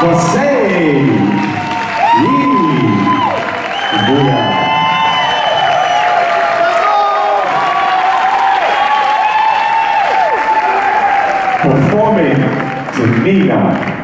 Jose e Buya. Performing to Nina